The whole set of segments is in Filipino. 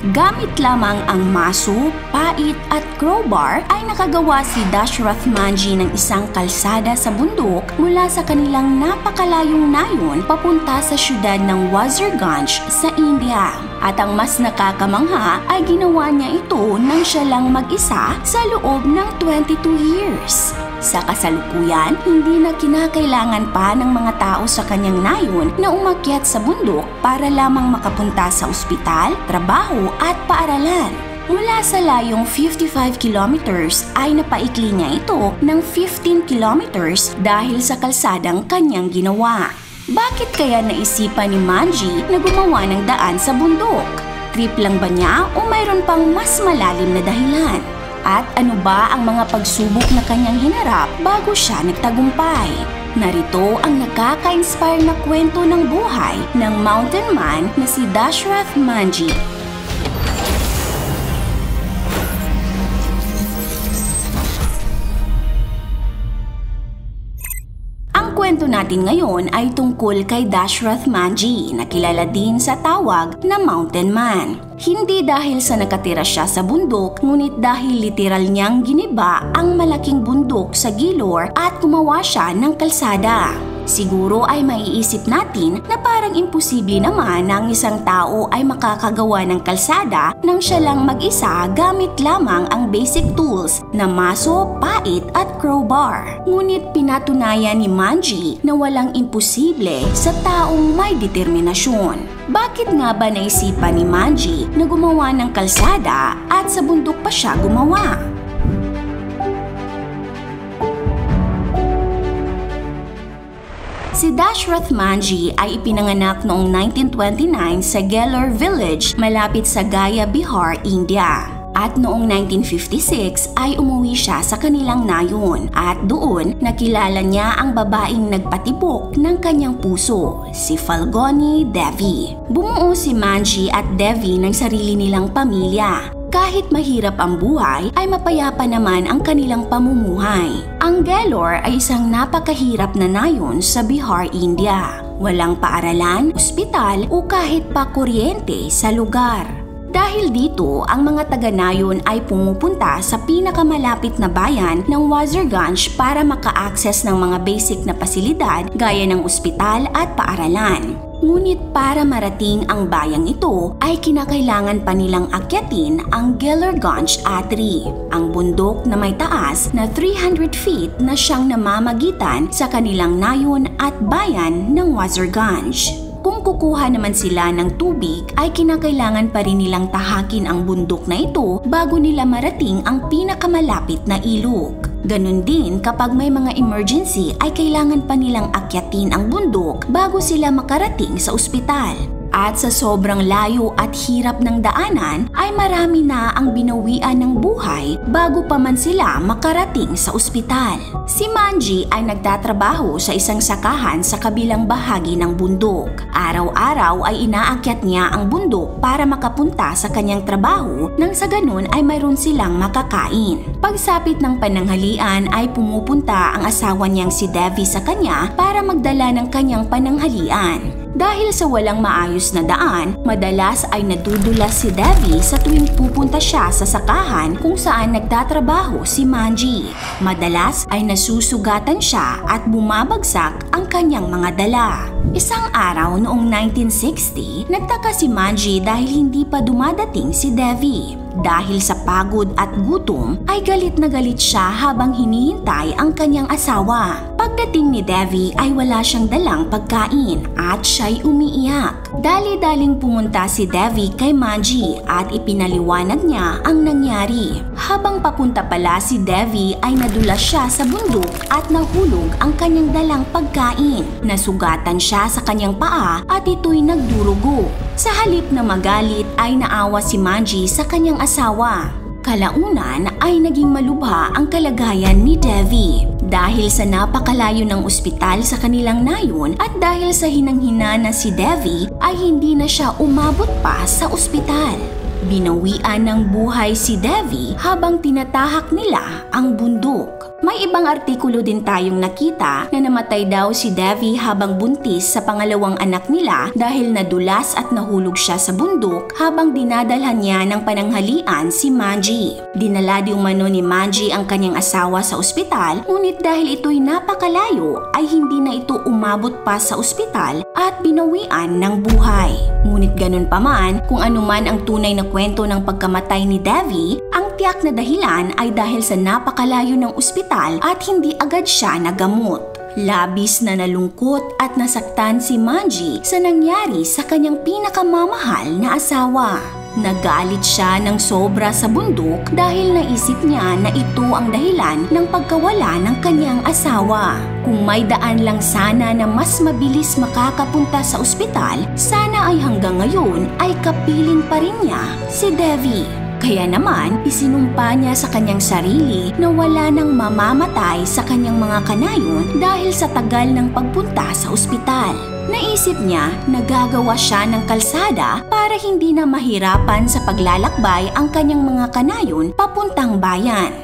Gamit lamang ang maso, pait at crowbar ay nakagawa si Dashrath Manji ng isang kalsada sa bundok mula sa kanilang napakalayong nayon papunta sa syudad ng Wazirganj sa India. At ang mas nakakamangha ay ginawa niya ito nang siya lang mag-isa sa loob ng 22 years. Sa kasalukuyan, hindi na kinakailangan pa ng mga tao sa kanyang nayon na umakyat sa bundok para lamang makapunta sa ospital, trabaho at paaralan. Mula sa layong 55 kilometers ay napaikli niya ito ng 15 kilometers dahil sa kalsadang kanyang ginawa. Bakit kaya naisipan ni Manji na gumawa ng daan sa bundok? Trip lang ba niya o mayroon pang mas malalim na dahilan? At ano ba ang mga pagsubok na kanyang hinarap bago siya nagtagumpay? Narito ang nakaka-inspire na kwento ng buhay ng mountain man na si Dashrath Manji. Kwento natin ngayon ay tungkol kay Dashrath Manji na kilala din sa tawag na Mountain Man. Hindi dahil sa nakatira siya sa bundok, ngunit dahil literal niyang giniba ang malaking bundok sa gilor at gumawa siya ng kalsada. Siguro ay maiisip natin na parang imposible naman na ang isang tao ay makakagawa ng kalsada nang siya lang mag-isa gamit lamang ang basic tools na maso, pait at crowbar. Ngunit pinatunayan ni Manji na walang imposible sa taong may determinasyon. Bakit nga ba naisipan ni Manji na gumawa ng kalsada at sa bundok pa siya gumawa? Si Dashrath Manji ay ipinanganak noong 1929 sa Gelor Village malapit sa Gaya, Bihar, India. At noong 1956 ay umuwi siya sa kanilang nayon at doon nakilala niya ang babaeng nagpatibok ng kanyang puso, si Falgoni Devi. Bumuo si Manji at Devi ng sarili nilang pamilya kahit mahirap ang buhay, ay mapayapa naman ang kanilang pamumuhay. Ang Gelor ay isang napakahirap na nayon sa Bihar, India. Walang paaralan, ospital o kahit pa kuryente sa lugar. Dahil dito, ang mga taga-nayon ay pumupunta sa pinakamalapit na bayan ng Wazirganj para maka-access ng mga basic na pasilidad gaya ng ospital at paaralan. Ngunit para marating ang bayang ito ay kinakailangan pa nilang akyatin ang Gellerganj Atri, ang bundok na may taas na 300 feet na siyang namamagitan sa kanilang nayon at bayan ng Wazirganj. Kung kukuha naman sila ng tubig ay kinakailangan pa rin nilang tahakin ang bundok na ito bago nila marating ang pinakamalapit na ilog. Ganon din kapag may mga emergency ay kailangan pa nilang akyatin ang bundok bago sila makarating sa ospital. At sa sobrang layo at hirap ng daanan ay marami na ang binawian ng buhay bago pa man sila makarating sa ospital. Si Manji ay nagtatrabaho sa isang sakahan sa kabilang bahagi ng bundok. Araw-araw ay inaakyat niya ang bundok para makapunta sa kanyang trabaho nang sa ganun ay mayroon silang makakain. Pagsapit ng pananghalian ay pumupunta ang asawa niyang si Devi sa kanya para magdala ng kanyang pananghalian. Dahil sa walang maayos na daan, madalas ay nadudulas si Devi sa tuwing pupunta siya sa sakahan kung saan nagtatrabaho si Manji. Madalas ay nasusugatan siya at bumabagsak ang kanyang mga dala. Isang araw noong 1960, nagtaka si Manji dahil hindi pa dumadating si Devi. Dahil sa pagod at gutom ay galit na galit siya habang hinihintay ang kanyang asawa. Pagdating ni Devi ay wala siyang dalang pagkain at siya'y umiiyak. Dali-daling pumunta si Devi kay Manji at ipinaliwanag niya ang nangyari. Habang papunta pala si Devi ay nadulas siya sa bundok at nahulog ang kanyang dalang pagkain. Nasugatan siya sa kanyang paa at ito'y nagdurugo. Sa halip na magalit ay naawa si Manji sa kanyang asawa. Kalaunan ay naging malubha ang kalagayan ni Devi dahil sa napakalayo ng ospital sa kanilang nayon at dahil sa hinanghina na si Devi ay hindi na siya umabot pa sa ospital. Binawian ng buhay si Devi habang tinatahak nila ang bundok. May ibang artikulo din tayong nakita na namatay daw si Devi habang buntis sa pangalawang anak nila dahil nadulas at nahulog siya sa bundok habang dinadalhan niya ng pananghalian si Manji. Dinala di umano ni Manji ang kanyang asawa sa ospital ngunit dahil ito'y napakalayo ay hindi na ito umabot pa sa ospital at binawian ng buhay. Ngunit ganun pa man, kung anuman ang tunay na kwento ng pagkamatay ni Devi, ang tiyak na dahilan ay dahil sa napakalayo ng ospital at hindi agad siya nagamot. Labis na nalungkot at nasaktan si Manji sa nangyari sa kanyang pinakamamahal na asawa. Nagalit siya ng sobra sa bundok dahil naisip niya na ito ang dahilan ng pagkawala ng kanyang asawa. Kung may daan lang sana na mas mabilis makakapunta sa ospital, sana ay hanggang ngayon ay kapiling pa rin niya si Devi. Kaya naman, isinumpa niya sa kanyang sarili na wala nang mamamatay sa kanyang mga kanayon dahil sa tagal ng pagpunta sa ospital. Naisip niya na gagawa siya ng kalsada para hindi na mahirapan sa paglalakbay ang kanyang mga kanayon papuntang bayan.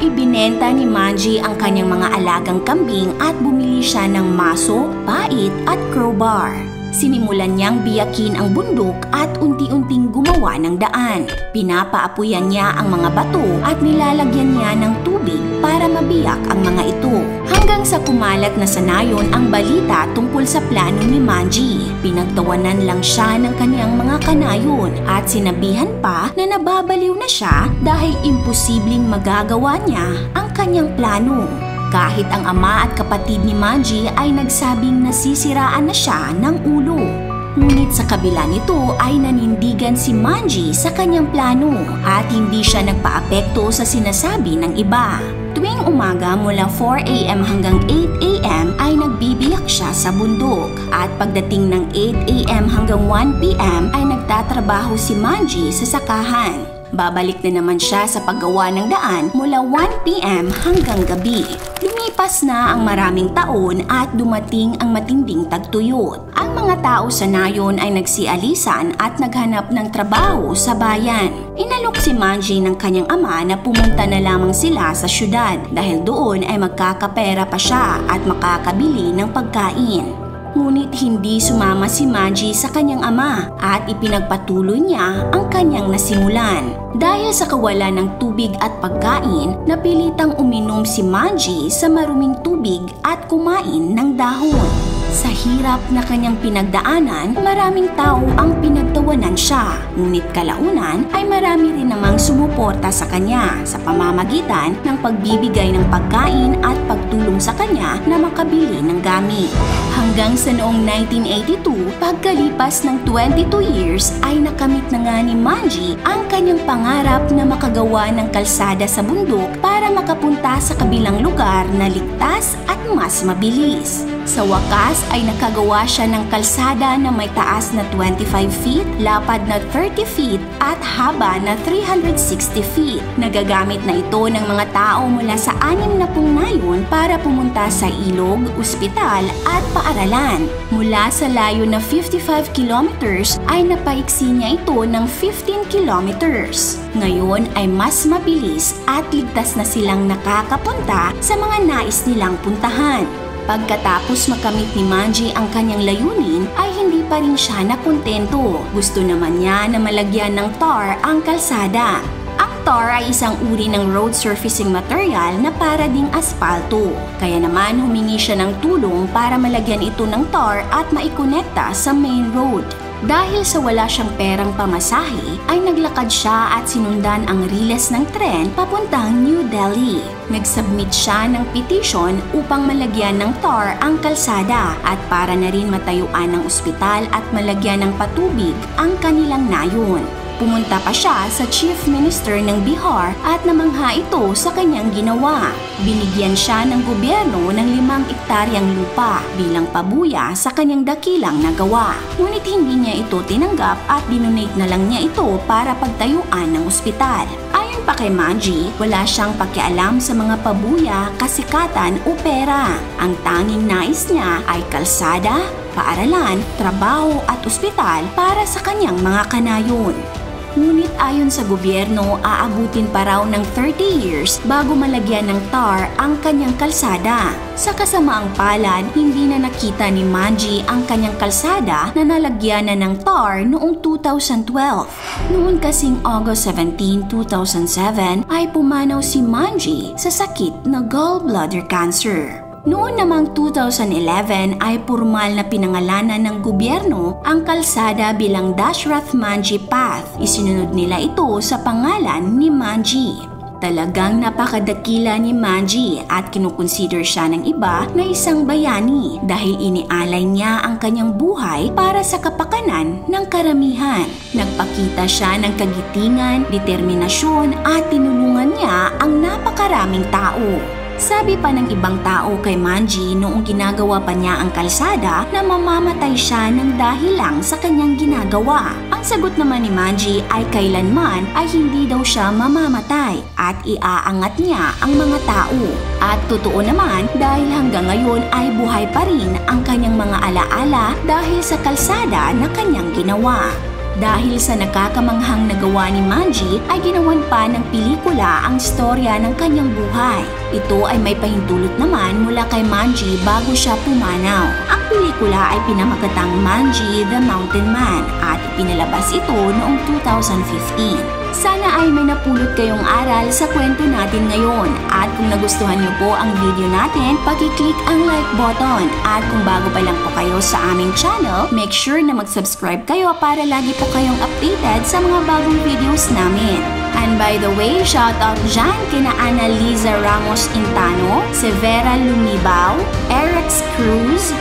Ibinenta ni Manji ang kanyang mga alagang kambing at bumili siya ng maso, pait at crowbar. Sinimulan niyang biyakin ang bundok at unti-unting gumawa ng daan. Pinapaapuyan niya ang mga bato at nilalagyan niya ng tubig para mabiyak ang mga ito. Hanggang sa kumalat na sa nayon ang balita tungkol sa plano ni Manji. Pinagtawanan lang siya ng kanyang mga kanayon at sinabihan pa na nababaliw na siya dahil imposibleng magagawa niya ang kanyang plano. Kahit ang ama at kapatid ni Manji ay nagsabing nasisiraan na siya ng ulo. Ngunit sa kabila nito ay nanindigan si Manji sa kanyang plano at hindi siya nagpaapekto sa sinasabi ng iba. Tuwing umaga mula 4am hanggang 8am ay nagbibiyak siya sa bundok at pagdating ng 8am hanggang 1pm ay nagtatrabaho si Manji sa sakahan. Babalik na naman siya sa paggawa ng daan mula 1pm hanggang gabi. Lumipas na ang maraming taon at dumating ang matinding tagtuyot. Ang mga tao sa nayon ay nagsialisan at naghanap ng trabaho sa bayan. Inalok si Manji ng kanyang ama na pumunta na lamang sila sa syudad dahil doon ay magkakapera pa siya at makakabili ng pagkain. Ngunit hindi sumama si Manji sa kanyang ama at ipinagpatuloy niya ang kanyang nasimulan. Dahil sa kawalan ng tubig at pagkain, napilitang uminom si Manji sa maruming tubig at kumain ng dahon. Sa hirap na kanyang pinagdaanan, maraming tao ang pinagtawanan siya. Ngunit kalaunan ay marami rin namang sumuporta sa kanya sa pamamagitan ng pagbibigay ng pagkain at pagtulong sa kanya na makabili ng gamit. Hanggang sa noong 1982, pagkalipas ng 22 years ay nakamit na nga ni Manji ang kanyang pangarap na makagawa ng kalsada sa bundok para makapunta sa kabilang lugar na ligtas at mas mabilis. Sa wakas ay nakagawa siya ng kalsada na may taas na 25 feet, lapad na 30 feet at haba na 360 feet. Nagagamit na ito ng mga tao mula sa anim na nayon para pumunta sa ilog, ospital at paaralan. Mula sa layo na 55 kilometers ay napaiksi niya ito ng 15 kilometers. Ngayon ay mas mabilis at ligtas na silang nakakapunta sa mga nais nilang puntahan. Pagkatapos makamit ni Manji ang kanyang layunin ay hindi pa rin siya nakontento. Gusto naman niya na malagyan ng tar ang kalsada. Ang tar ay isang uri ng road surfacing material na para ding asfalto. Kaya naman humingi siya ng tulong para malagyan ito ng tar at maikonekta sa main road. Dahil sa wala siyang perang pamasahe, ay naglakad siya at sinundan ang riles ng tren papuntang New Delhi. Nagsubmit siya ng petition upang malagyan ng tar ang kalsada at para na rin matayuan ng ospital at malagyan ng patubig ang kanilang nayon. Pumunta pa siya sa Chief Minister ng Bihar at namangha ito sa kanyang ginawa. Binigyan siya ng gobyerno ng limang ektaryang lupa bilang pabuya sa kanyang dakilang nagawa. Ngunit hindi niya ito tinanggap at dinonate na lang niya ito para pagtayuan ng ospital. Ayon pa kay Manji, wala siyang pakialam sa mga pabuya, kasikatan o pera. Ang tanging nais niya ay kalsada, paaralan, trabaho at ospital para sa kanyang mga kanayon. Ngunit ayon sa gobyerno, aabutin pa raw ng 30 years bago malagyan ng tar ang kanyang kalsada. Sa kasamaang palad, hindi na nakita ni Manji ang kanyang kalsada na nalagyan na ng tar noong 2012. Noon kasing August 17, 2007 ay pumanaw si Manji sa sakit na gallbladder cancer. Noon namang 2011 ay formal na pinangalanan ng gobyerno ang kalsada bilang Dashrath Manji Path. Isinunod nila ito sa pangalan ni Manji. Talagang napakadakila ni Manji at kinukonsider siya ng iba na isang bayani dahil inialay niya ang kanyang buhay para sa kapakanan ng karamihan. Nagpakita siya ng kagitingan, determinasyon at tinulungan niya ang napakaraming tao. Sabi pa ng ibang tao kay Manji noong ginagawa pa niya ang kalsada na mamamatay siya ng dahil lang sa kanyang ginagawa. Ang sagot naman ni Manji ay kailanman ay hindi daw siya mamamatay at iaangat niya ang mga tao. At totoo naman dahil hanggang ngayon ay buhay pa rin ang kanyang mga alaala dahil sa kalsada na kanyang ginawa. Dahil sa nakakamanghang nagawa ni Manji ay ginawan pa ng pelikula ang storya ng kanyang buhay. Ito ay may pahintulot naman mula kay Manji bago siya pumanaw. Ang pelikula ay pinamagatang Manji the Mountain Man at ipinalabas ito noong 2015. Sana ay may napulot kayong aral sa kwento natin ngayon. At kung nagustuhan niyo po ang video natin, pag-click ang like button. At kung bago pa lang po kayo sa aming channel, make sure na mag-subscribe kayo para lagi po kayong updated sa mga bagong videos namin. And by the way, shout out dyan kina Annalisa Ramos Intano, Severa Lumibao, Eric Cruz,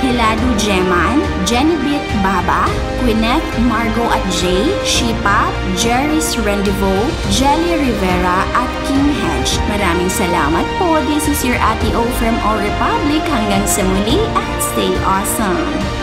Hilado Geman, Jenny Baba, Gwyneth Margo at Jay, Shipa, Jerry's Rendezvous, Jelly Rivera at King Hedge. Maraming salamat po. This is your Ate O from All Republic. Hanggang sa muli at stay awesome!